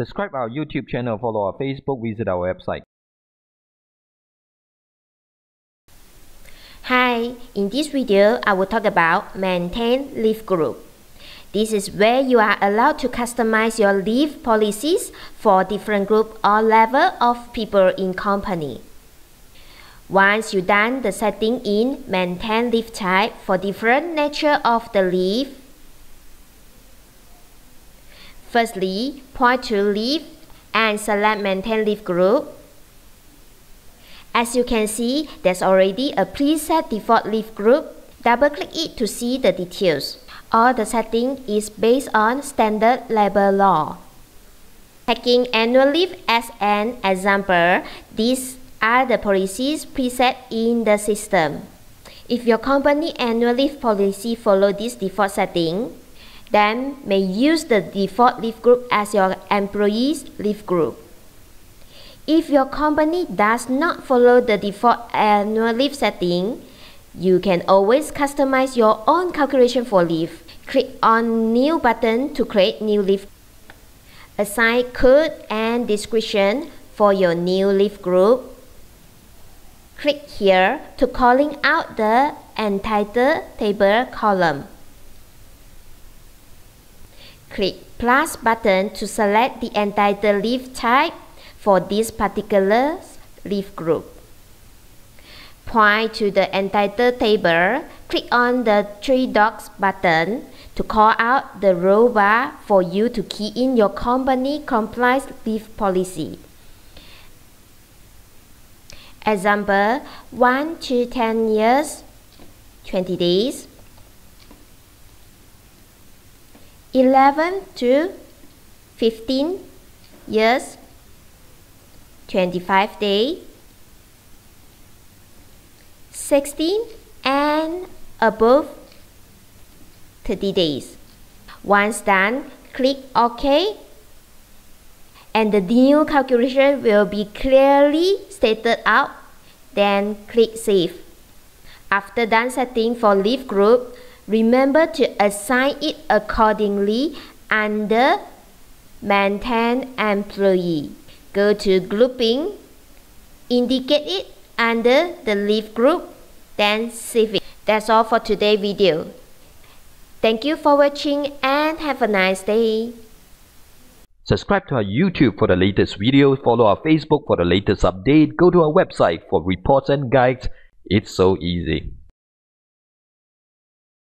Subscribe our YouTube channel, follow our Facebook, visit our website. Hi, in this video I will talk about maintain leave group. This is where you are allowed to customize your leave policies for different group or level of people in company. Once you done the setting in maintain leave type for different nature of the leave, firstly point to leave and select maintain leave group. As you can see, there's already a preset default leave group. Double click it to see the details. All the setting is based on standard labor law. Taking annual leave as an example, these are the policies preset in the system. If your company annual leave policy follow this default setting, then may use the default leave group as your employees leave group. If your company does not follow the default annual leave setting, you can always customize your own calculation for leave. Click on New button to create new leave. Assign code and description for your new leave group. Click here to calling out the entitled table column. Click plus button to select the entitled leave type for this particular leave group. Point to the entitled table, click on the three dots button to call out the row bar for you to key in your company compliance leave policy. Example 1 to 10 years, 20 days. 11 to 15 years, 25 days. 16 and above 30 days. Once done, click OK and the new calculation will be clearly stated out. Then click Save. After done setting for leave group, remember to assign it accordingly under Maintain Employee. Go to Grouping, indicate it under the leave group, then save it. That's all for today's video. Thank you for watching and have a nice day. Subscribe to our YouTube for the latest videos, follow our Facebook for the latest update, go to our website for reports and guides. It's so easy.